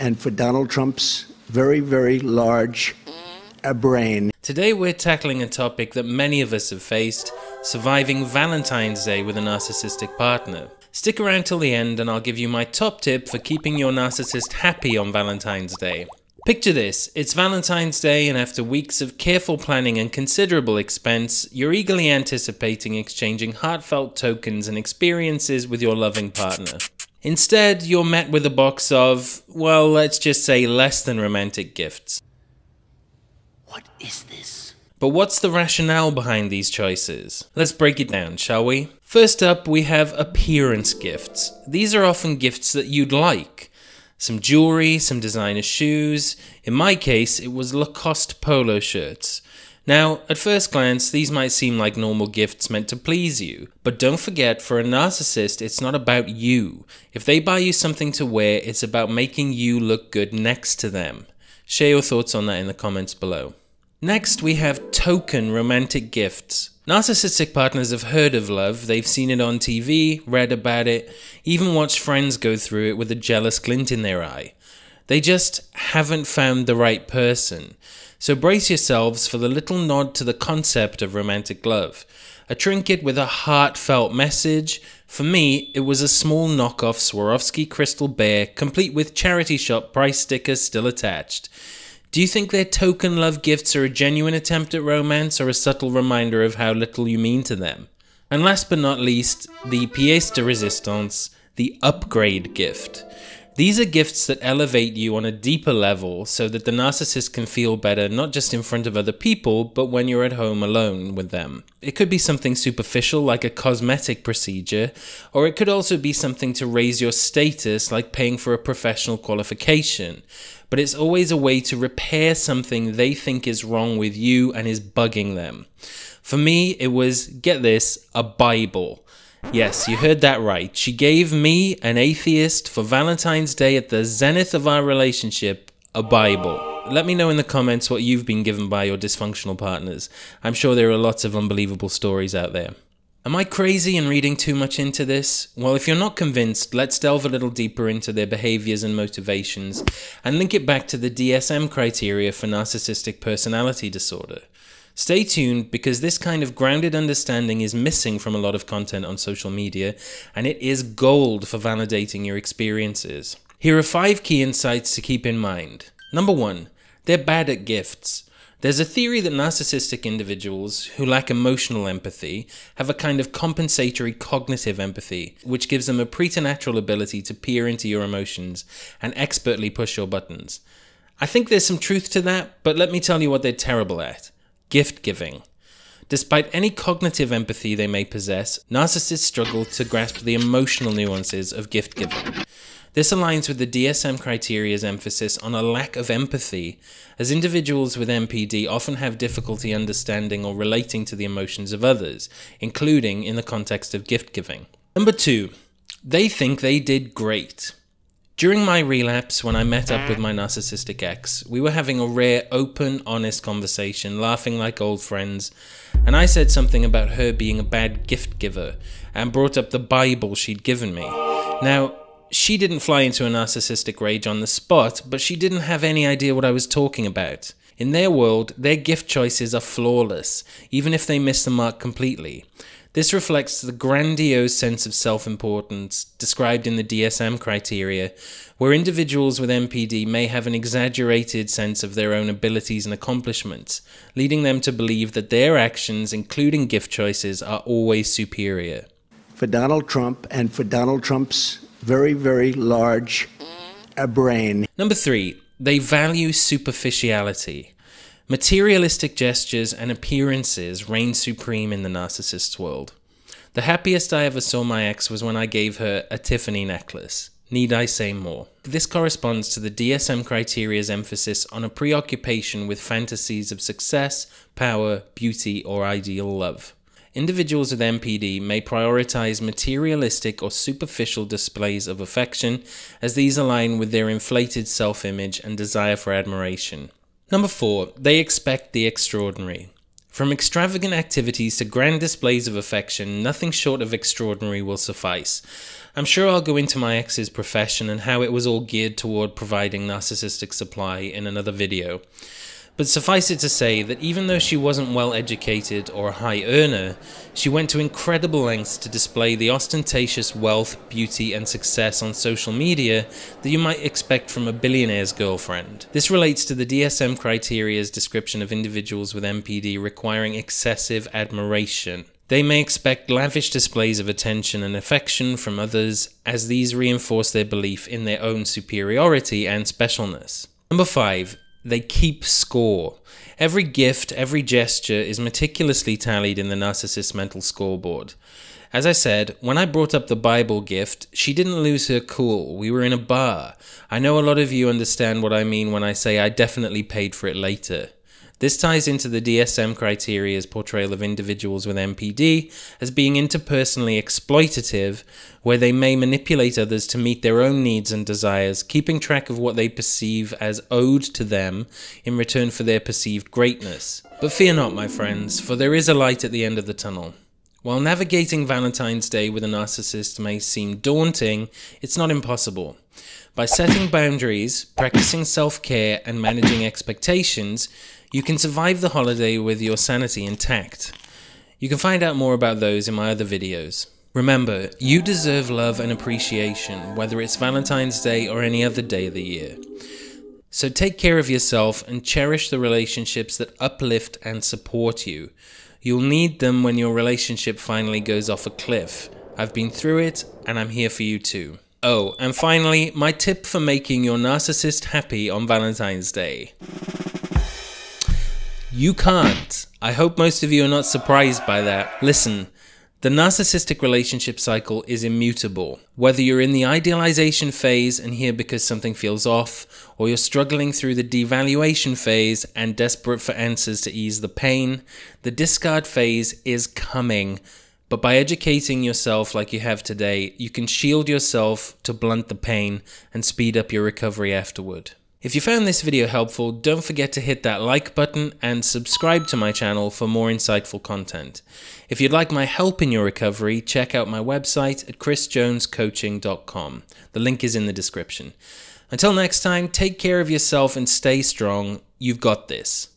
and for Donald Trump's very, very large brain. Today we're tackling a topic that many of us have faced surviving Valentine's Day with a narcissistic partner. Stick around till the end and I'll give you my top tip for keeping your narcissist happy on Valentine's Day. Picture this it's Valentine's Day, and after weeks of careful planning and considerable expense, you're eagerly anticipating exchanging heartfelt tokens and experiences with your loving partner. Instead, you're met with a box of, well, let's just say less than romantic gifts. What is this? But what's the rationale behind these choices? Let's break it down, shall we? First up, we have appearance gifts. These are often gifts that you'd like. Some jewelry, some designer shoes. In my case, it was Lacoste polo shirts. Now, at first glance, these might seem like normal gifts meant to please you, but don't forget, for a narcissist, it's not about you. If they buy you something to wear, it's about making you look good next to them. Share your thoughts on that in the comments below. Next, we have token romantic gifts. Narcissistic partners have heard of love, they've seen it on TV, read about it, even watched friends go through it with a jealous glint in their eye. They just haven't found the right person. So brace yourselves for the little nod to the concept of romantic love. A trinket with a heartfelt message. For me, it was a small knockoff Swarovski crystal bear, complete with charity shop price stickers still attached. Do you think their token love gifts are a genuine attempt at romance or a subtle reminder of how little you mean to them? And last but not least, the pièce de résistance, the upgrade gift. These are gifts that elevate you on a deeper level so that the narcissist can feel better not just in front of other people, but when you're at home alone with them. It could be something superficial like a cosmetic procedure, or it could also be something to raise your status like paying for a professional qualification. But it's always a way to repair something they think is wrong with you and is bugging them. For me, it was, get this, a Bible. Yes, you heard that right. She gave me, an atheist, for Valentine's Day at the zenith of our relationship, a Bible. Let me know in the comments what you've been given by your dysfunctional partners. I'm sure there are lots of unbelievable stories out there. Am I crazy and reading too much into this? Well, if you're not convinced, let's delve a little deeper into their behaviors and motivations and link it back to the DSM criteria for narcissistic personality disorder. Stay tuned because this kind of grounded understanding is missing from a lot of content on social media, and it is gold for validating your experiences. Here are five key insights to keep in mind. Number one, they're bad at gifts. There's a theory that narcissistic individuals who lack emotional empathy have a kind of compensatory cognitive empathy, which gives them a preternatural ability to peer into your emotions and expertly push your buttons. I think there's some truth to that, but let me tell you what they're terrible at gift giving. Despite any cognitive empathy they may possess, narcissists struggle to grasp the emotional nuances of gift giving. This aligns with the DSM criteria's emphasis on a lack of empathy, as individuals with NPD often have difficulty understanding or relating to the emotions of others, including in the context of gift giving. Number two, they think they did great. During my relapse, when I met up with my narcissistic ex, we were having a rare, open, honest conversation, laughing like old friends, and I said something about her being a bad gift giver and brought up the Bible she'd given me. Now, she didn't fly into a narcissistic rage on the spot, but she didn't have any idea what I was talking about. In their world, their gift choices are flawless, even if they miss the mark completely. This reflects the grandiose sense of self importance described in the DSM criteria, where individuals with NPD may have an exaggerated sense of their own abilities and accomplishments, leading them to believe that their actions, including gift choices, are always superior. For Donald Trump and for Donald Trump's very, very large uh, brain. Number three, they value superficiality. Materialistic gestures and appearances reign supreme in the narcissist's world. The happiest I ever saw my ex was when I gave her a Tiffany necklace. Need I say more? This corresponds to the DSM criteria's emphasis on a preoccupation with fantasies of success, power, beauty, or ideal love. Individuals with NPD may prioritize materialistic or superficial displays of affection as these align with their inflated self image and desire for admiration. Number four, they expect the extraordinary. From extravagant activities to grand displays of affection, nothing short of extraordinary will suffice. I'm sure I'll go into my ex's profession and how it was all geared toward providing narcissistic supply in another video. But suffice it to say that even though she wasn't well educated or a high earner, she went to incredible lengths to display the ostentatious wealth, beauty, and success on social media that you might expect from a billionaire's girlfriend. This relates to the DSM criteria's description of individuals with NPD requiring excessive admiration. They may expect lavish displays of attention and affection from others as these reinforce their belief in their own superiority and specialness. Number 5 they keep score. Every gift, every gesture is meticulously tallied in the narcissist's mental scoreboard. As I said, when I brought up the Bible gift, she didn't lose her cool. We were in a bar. I know a lot of you understand what I mean when I say I definitely paid for it later. This ties into the DSM criteria's portrayal of individuals with NPD as being interpersonally exploitative, where they may manipulate others to meet their own needs and desires, keeping track of what they perceive as owed to them in return for their perceived greatness. But fear not, my friends, for there is a light at the end of the tunnel. While navigating Valentine's Day with a narcissist may seem daunting, it's not impossible. By setting boundaries, practicing self care, and managing expectations, you can survive the holiday with your sanity intact. You can find out more about those in my other videos. Remember, you deserve love and appreciation, whether it's Valentine's Day or any other day of the year. So take care of yourself and cherish the relationships that uplift and support you. You'll need them when your relationship finally goes off a cliff. I've been through it, and I'm here for you too. Oh, and finally, my tip for making your narcissist happy on Valentine's Day. You can't. I hope most of you are not surprised by that. Listen, the narcissistic relationship cycle is immutable. Whether you're in the idealization phase and here because something feels off, or you're struggling through the devaluation phase and desperate for answers to ease the pain, the discard phase is coming. But by educating yourself like you have today, you can shield yourself to blunt the pain and speed up your recovery afterward. If you found this video helpful, don't forget to hit that like button and subscribe to my channel for more insightful content. If you'd like my help in your recovery, check out my website at chrisjonescoaching.com. The link is in the description. Until next time, take care of yourself and stay strong. You've got this.